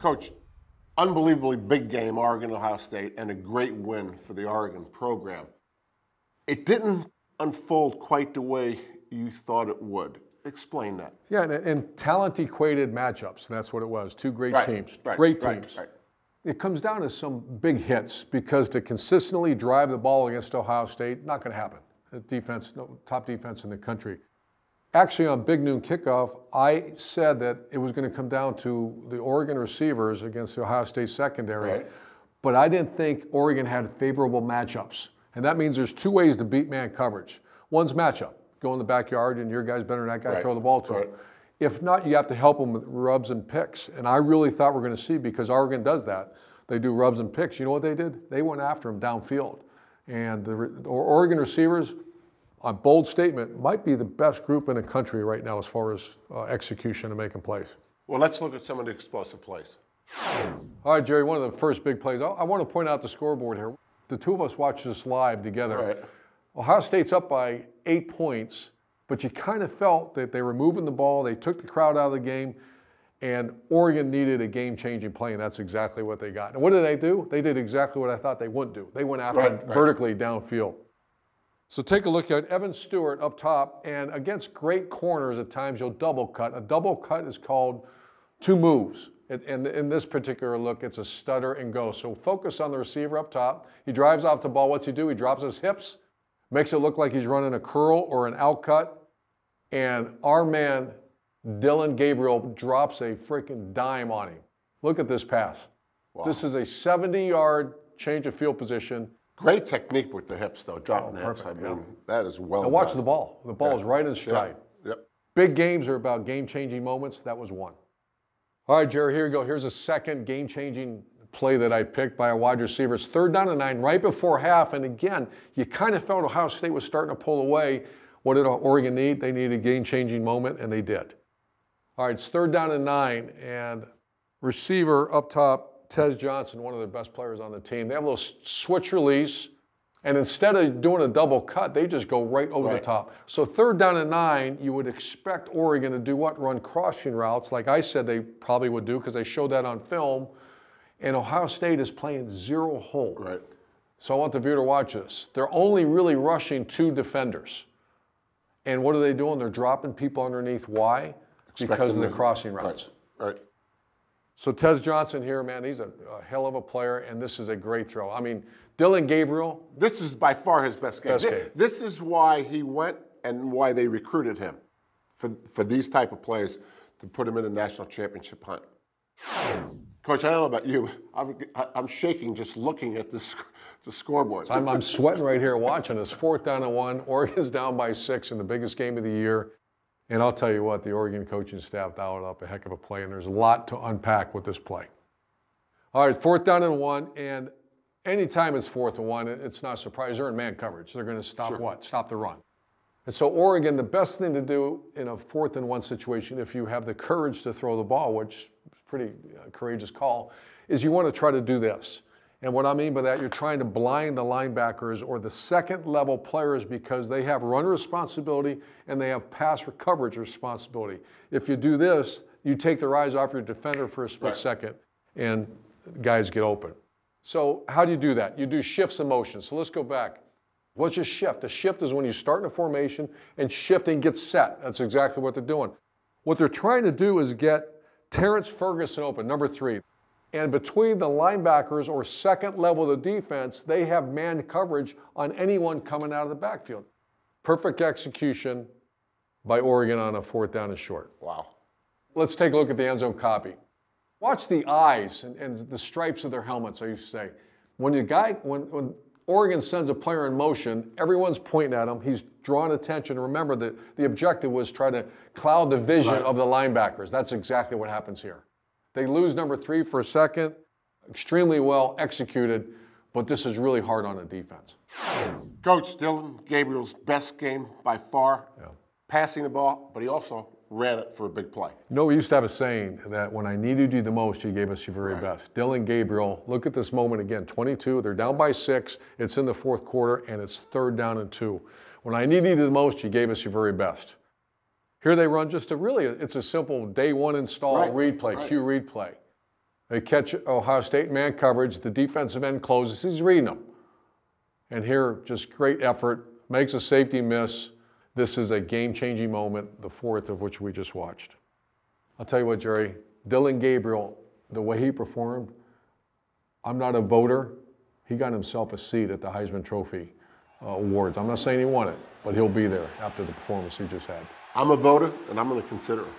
Coach, unbelievably big game, Oregon Ohio State, and a great win for the Oregon program. It didn't unfold quite the way you thought it would. Explain that. Yeah, and, and talent equated matchups, that's what it was. Two great Right, teams, right, great right, teams. right. It comes down to some big hits because to consistently drive the ball against Ohio State, not going to happen. The defense, no, top defense in the country. Actually, on Big Noon kickoff, I said that it was going to come down to the Oregon receivers against the Ohio State secondary, Right. but I didn't think Oregon had favorable matchups. And that means there's two ways to beat man coverage. One's matchup, go in the backyard and your guy's better than that guy, Right, throw the ball to right. him. If not, you have to help them with rubs and picks. And I really thought we're going to see because Oregon does that. They do rubs and picks. You know what they did? They went after him downfield. And the re- Oregon receivers, a bold statement, might be the best group in the country right now as far as uh, execution and making plays. Well, let's look at some of the explosive plays. All right, Gerry, one of the first big plays. I, I want to point out the scoreboard here. The two of us watched this live together. Right. Ohio State's up by eight points, but you kind of felt that they were moving the ball. They took the crowd out of the game, and Oregon needed a game changing play, and that's exactly what they got. And what did they do? They did exactly what I thought they wouldn't do. They went after Right, right. vertically downfield. So take a look at Evan Stewart up top, and against great corners at times you'll double cut. A double cut is called two moves. And in this particular look, it's a stutter and go. So focus on the receiver up top. He drives off the ball. What's he do? He drops his hips, makes it look like he's running a curl or an out cut, and our man Dillon Gabriel drops a freaking dime on him. Look at this pass. This is a 70-yard change of field position. Great technique with the hips, though, dropping oh, the hips. I perfect, yeah. mean, that is well Now watch done. the ball. The ball is right in stride. Yep. Big games are about game changing moments. That was one. All right, Gerry, here we go. Here's a second game changing play that I picked by a wide receiver. It's third down and nine right before half. And again, you kind of felt Ohio State was starting to pull away. What did Oregon need? They needed a game changing moment, and they did. All right, it's third down and nine. And receiver up top, Tez Johnson, one of the best players on the team. They have a little switch release. And instead of doing a double cut, they just go right over the top. So third down and nine, you would expect Oregon to do what? Run crossing routes, like I said they probably would do because they showed that on film. And Ohio State is playing zero hole. Right. So I want the viewer to watch this. They're only really rushing two defenders. And what are they doing? They're dropping people underneath. Why? because of the crossing routes. Right. Right. So Tez Johnson here, man, he's a, a hell of a player, and this is a great throw. I mean, Dillon Gabriel, This is by far his best game. Best game. This is why he went and why they recruited him for, for these type of players to put him in the national championship hunt. Coach, I don't know about you. I'm, I'm shaking just looking at this the scoreboard. I'm, I'm sweating right here watching this. Fourth down and one. Oregon's down by six in the biggest game of the year. And I'll tell you what, the Oregon coaching staff dialed up a heck of a play, and there's a lot to unpack with this play. All right, fourth down and one. And anytime it's fourth and one, it's not a surprise. They're in man coverage. They're going to stop what? Stop the run. And so, Oregon, the best thing to do in a fourth and one situation, if you have the courage to throw the ball, which is a pretty uh, courageous call, is you want to try to do this. And what I mean by that, you're trying to blind the linebackers or the second level players because they have run responsibility and they have pass coverage responsibility. If you do this, you take their eyes off your defender for a split Right. second and guys get open. So, how do you do that? You do shifts of motion. So, let's go back. What's a shift? A shift is when you start in a formation and shifting gets set. That's exactly what they're doing. What they're trying to do is get Terrance Ferguson open, number three. And between the linebackers or second level of the defense, they have man coverage on anyone coming out of the backfield. Perfect execution by Oregon on a fourth down and short. wow. Let's take a look at the end zone copy. Watch the eyes and, and the stripes of their helmets, I used to say. When the guy, when, when Oregon sends a player in motion, everyone's pointing at him. He's drawing attention. Remember that the objective was try to cloud the vision Right. of the linebackers. That's exactly what happens here. They lose number three for a second, extremely well executed, but this is really hard on the defense. Coach Dillon Gabriel's best game by far, yeah. passing the ball, but he also ran it for a big play. You know, we used to have a saying that when I needed you the most, you gave us your very best. Dillon Gabriel, look at this moment again 22, they're down by six, it's in the fourth quarter, and it's third down and two. When I needed you the most, you gave us your very best. Here they run just a really, it's a simple day one install Right, read play, right. cue read play. They catch Ohio State man coverage. The defensive end closes. He's reading them. And here, just great effort. Makes a safety miss. This is a game changing moment, the fourth of which we just watched. I'll tell you what, Gerry, Dillon Gabriel, the way he performed, I'm not a voter. He got himself a seat at the Heisman Trophy uh, Awards. I'm not saying he won it, but he'll be there after the performance he just had. I'm a voter, and I'm going to consider him.